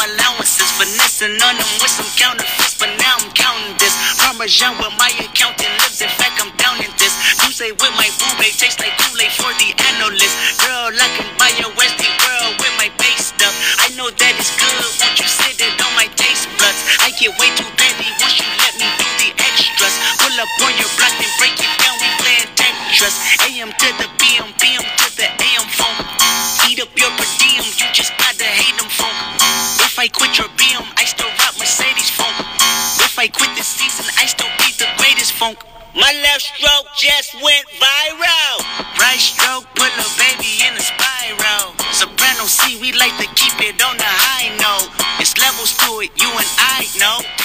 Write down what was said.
allowances. Finessing on them with some counterfeits, but now I'm counting this. Parmesan with my accountant lives. In fact, I'm down in this. You say with my boo babe tastes like Kool-Aid for the analyst. Girl, I can buy a Westie world with my base stuff. I know that it's good once you sit it on my taste buds. I get way too petty once you let me do the extras. Pull up on your block and break it down. We playing Tetris. AM to the I quit your BM, I still rock Mercedes phone. If I quit this season, I still be the greatest funk. My left stroke just went viral. Right stroke put a baby in a spiral. Soprano C, we like to keep it on the high note. It's levels to it, you and I know.